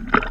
you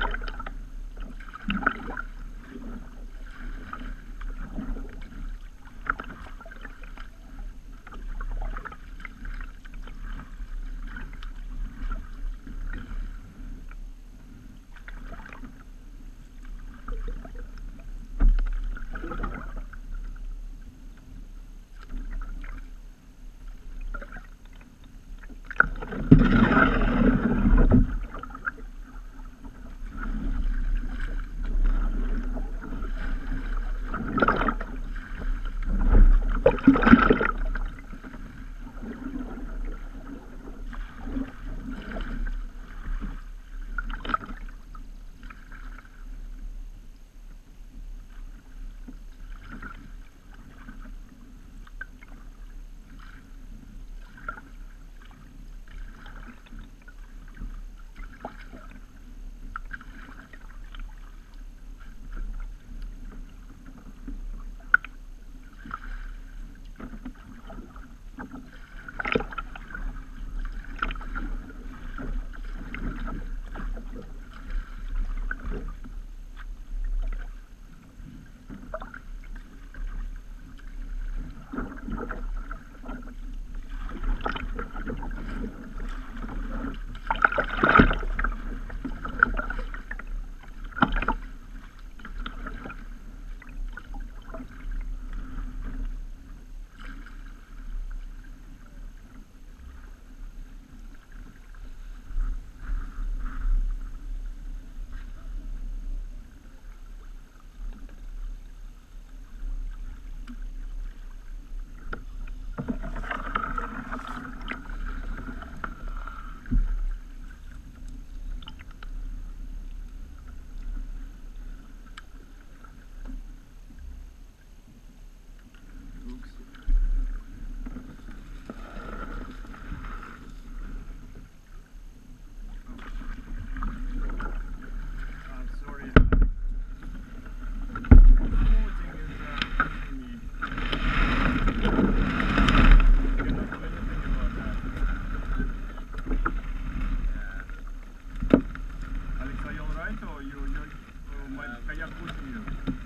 right or you, you, you might?